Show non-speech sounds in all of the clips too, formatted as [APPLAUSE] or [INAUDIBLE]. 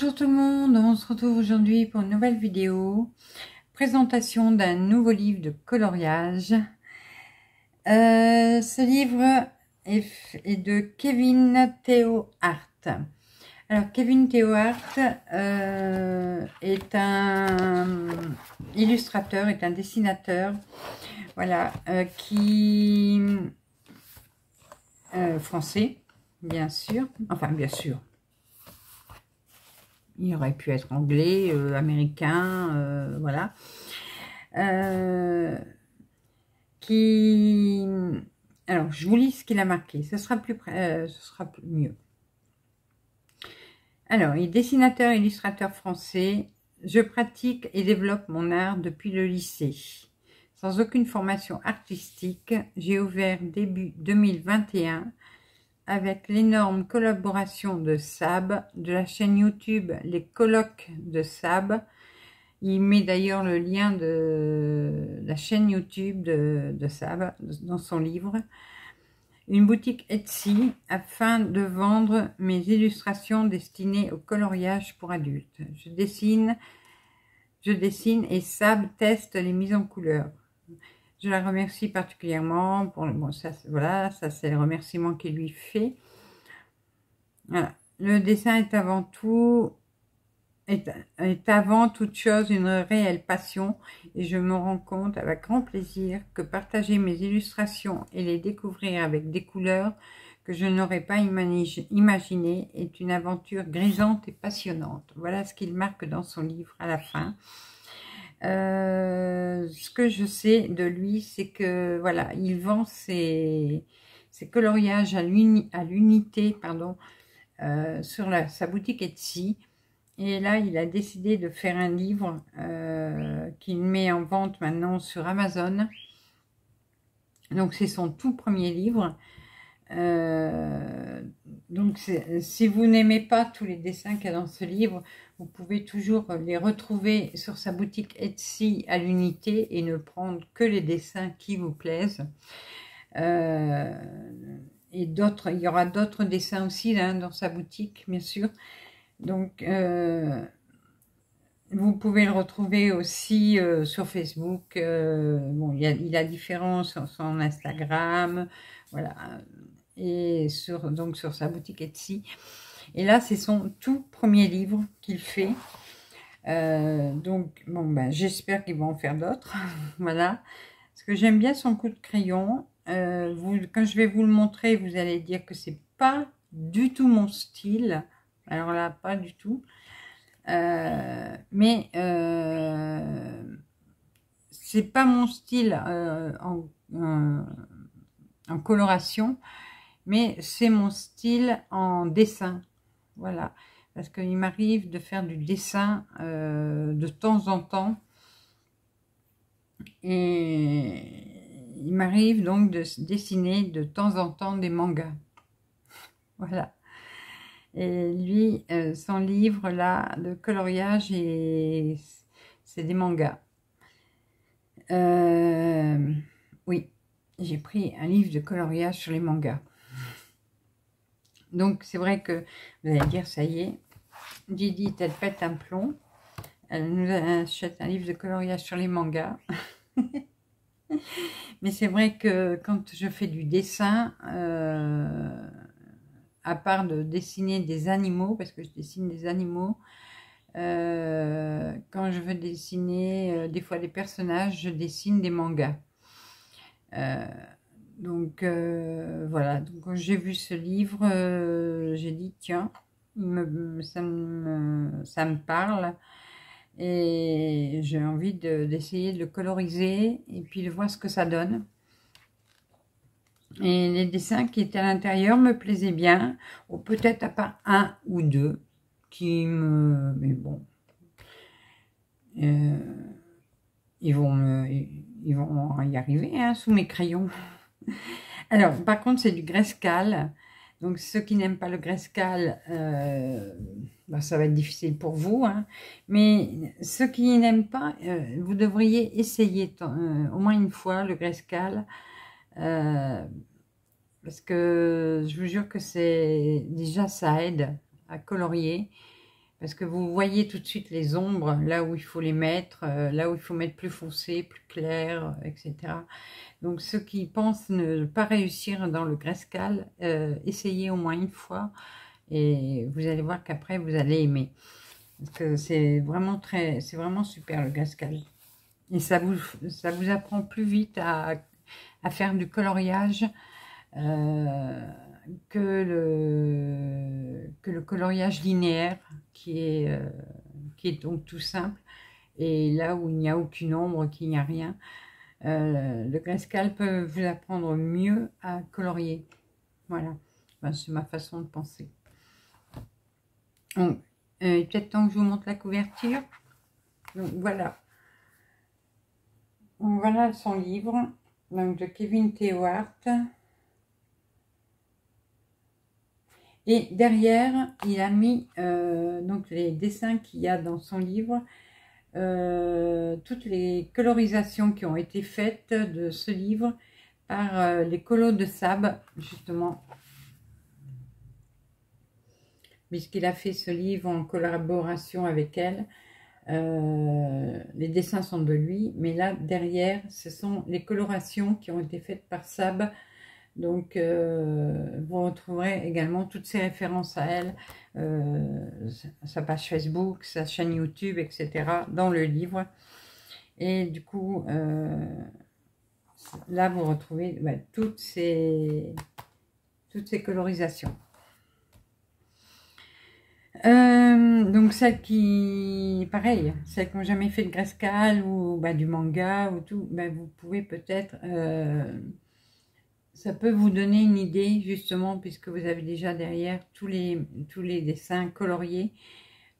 Bonjour tout le monde, on se retrouve aujourd'hui pour une nouvelle vidéo. Présentation d'un nouveau livre de coloriage. Euh, ce livre est, de Kevin Theo Hart. Alors Kevin Theo Hart euh, est un illustrateur, est un dessinateur, voilà, euh, qui français, bien sûr, enfin bien sûr, il aurait pu être anglais, euh, américain, euh, voilà. Euh, qui... Alors, je vous lis ce qu'il a marqué. Ce sera plus, ce sera mieux. Alors, il est dessinateur, illustrateur français. Je pratique et développe mon art depuis le lycée. Sans aucune formation artistique, j'ai ouvert début 2021 avec l'énorme collaboration de Sab, de la chaîne YouTube Les Colloques de Sab. Il met d'ailleurs le lien de la chaîne YouTube de, Sab dans son livre. Une boutique Etsy afin de vendre mes illustrations destinées au coloriage pour adultes. Je dessine, je dessine et Sab teste les mises en couleur. Je la remercie particulièrement pour le bon ça voilà ça c'est le remerciement qu'il lui fait. Le dessin est avant tout est, est, avant toute chose une réelle passion et je me rends compte avec grand plaisir que partager mes illustrations et les découvrir avec des couleurs que je n'aurais pas imaginé est une aventure grisante et passionnante. Voilà ce qu'il marque dans son livre à la fin. Euh, ce que je sais de lui, c'est que voilà, il vend ses, ses coloriages à l'unité, pardon, euh, sur sa boutique Etsy. Et là, il a décidé de faire un livre euh, qu'il met en vente maintenant sur Amazon. Donc, c'est son tout premier livre. Donc, si vous n'aimez pas tous les dessins qu'il y a dans ce livre, vous pouvez toujours les retrouver sur sa boutique Etsy à l'unité et ne prendre que les dessins qui vous plaisent. Euh, et d'autres, il y aura d'autres dessins aussi hein, dans sa boutique, bien sûr. Donc, euh, vous pouvez le retrouver aussi euh, sur Facebook. bon, il, a, il a différents sur son Instagram, voilà, et sur donc sur sa boutique Etsy. Et là, c'est son tout premier livre qu'il fait. Euh, donc, bon, ben, j'espère qu'il va en faire d'autres. [LAUGHS] voilà. Parce que j'aime bien son coup de crayon. Euh, quand je vais vous le montrer, vous allez dire que c'est pas du tout mon style. Alors là, pas du tout. Euh, mais c'est pas mon style en, coloration, mais c'est mon style en dessin. Voilà, parce qu'il m'arrive de faire du dessin euh, de temps en temps. Et il m'arrive donc de dessiner de temps en temps des mangas. [LAUGHS] Voilà. Et lui, euh, son livre là de coloriage, c'est des mangas. Euh, oui, j'ai pris un livre de coloriage sur les mangas. Donc, c'est vrai que vous allez dire, ça y est, Didi, elle pète un plomb. Elle nous achète un livre de coloriage sur les mangas. [LAUGHS] Mais c'est vrai que quand je fais du dessin, euh, à part de dessiner des animaux, parce que je dessine des animaux, euh, quand je veux dessiner euh, des fois des personnages, je dessine des mangas. Donc euh, voilà, donc quand j'ai vu ce livre, euh, j'ai dit tiens, ça, me, parle et j'ai envie d'essayer de, le coloriser et puis de voir ce que ça donne. Et les dessins qui étaient à l'intérieur me plaisaient bien, ou peut-être à part un ou deux qui me... Mais bon, euh, ils, vont ils vont y arriver hein, sous mes crayons. [LAUGHS] Alors, par contre, c'est du Grescal. Donc, ceux qui n'aiment pas le Grescal, euh, bah, ça va être difficile pour vous. Hein. Mais ceux qui n'aiment pas, euh, vous devriez essayer euh, au moins une fois le Grescal. parce que je vous jure que c'est déjà ça aide à colorier. Parce que vous voyez tout de suite les ombres, là où il faut les mettre, euh, là où il faut mettre plus foncé, plus clair, etc. Donc ceux qui pensent ne pas réussir dans le Grescal, euh, essayez au moins une fois et vous allez voir qu'après vous allez aimer. Parce que c'est vraiment très, c'est vraiment super le Grescal. Et ça vous, ça vous apprend plus vite à, faire du coloriage. Euh, que le, coloriage linéaire qui est, euh, qui est donc tout simple. Et là où il n'y a aucune ombre, qu'il n'y a rien, euh, le Grayscale peut vous apprendre mieux à colorier. Voilà, c'est ma façon de penser. Donc, euh, peut-être temps que je vous montre la couverture. Donc, voilà. voilà son livre donc de Kevin Tewart. Et derrière, il a mis euh, donc les dessins qu'il y a dans son livre, euh, toutes les colorisations qui ont été faites de ce livre par euh, les colos de Sab, justement. Puisqu'il a fait ce livre en collaboration avec elle. les dessins sont de lui, mais là, derrière, ce sont les colorations qui ont été faites par Sab donc, retrouverez également toutes ces références à elle, euh, sa page Facebook, sa chaîne YouTube, etc. dans le livre. Et du coup, euh, là, vous retrouvez bah, toutes, ces, toutes ces colorisations. donc celles qui, pareil, celles qui n'ont jamais fait de Grayscale ou bah, du manga ou tout, bah, vous pouvez peut-être ça peut vous donner une idée, justement, puisque vous avez déjà derrière tous les, tous les dessins coloriés.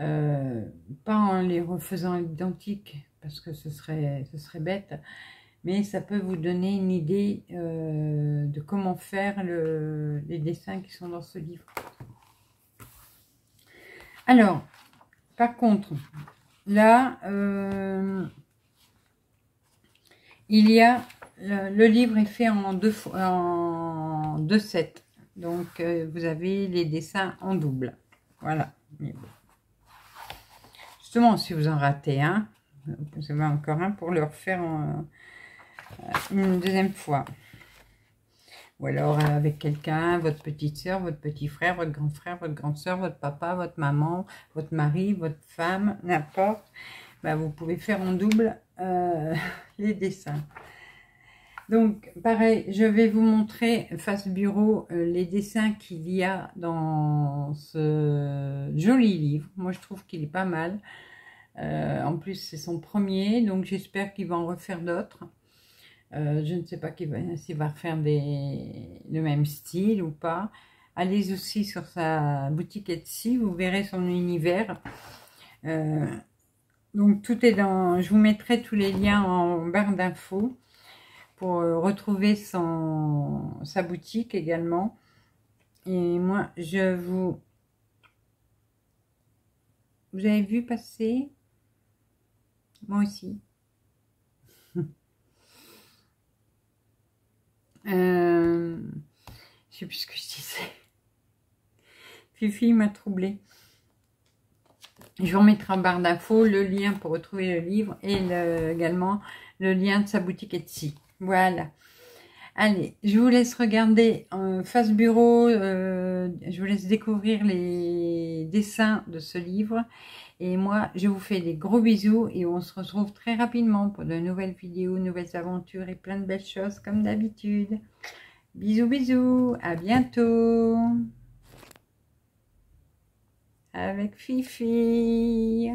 Euh, pas en les refaisant identiques, parce que ce serait, ce serait bête, mais ça peut vous donner une idée euh, de comment faire le, les dessins qui sont dans ce livre. Alors, par contre, là, euh, il y a le, livre est fait en deux, en deux sets. Donc, euh, vous avez les dessins en double. Voilà. Justement, si vous en ratez un, vous avez encore un pour le refaire euh, une deuxième fois. Ou alors avec quelqu'un, votre petite soeur, votre petit frère, votre grand frère, votre grande soeur, votre papa, votre maman, votre mari, votre femme, n'importe. Ben, vous pouvez faire en double euh, [LAUGHS] les dessins. Donc, pareil, je vais vous montrer face bureau euh, les dessins qu'il y a dans ce joli livre. Moi, je trouve qu'il est pas mal. Euh, en plus, c'est son premier, donc j'espère qu'il va en refaire d'autres. Euh, je ne sais pas s'il va, refaire le même style ou pas. Allez aussi sur sa boutique Etsy, vous verrez son univers. donc, tout est dans... Je vous mettrai tous les liens en barre d'infos euh, retrouver son, sa boutique également. Et moi, je vous... Vous avez vu passer? Moi aussi. [LAUGHS] euh, je sais plus ce que je disais. Fifi m'a troublé. Je vous remettrai en barre d'infos le lien pour retrouver le livre et également le lien de sa boutique Etsy. Voilà. Allez, je vous laisse regarder en face bureau, euh, je vous laisse découvrir les dessins de ce livre. Et moi, je vous fais des gros bisous et on se retrouve très rapidement pour de nouvelles vidéos, nouvelles aventures et plein de belles choses comme d'habitude. Bisous, bisous, à bientôt avec Fifi.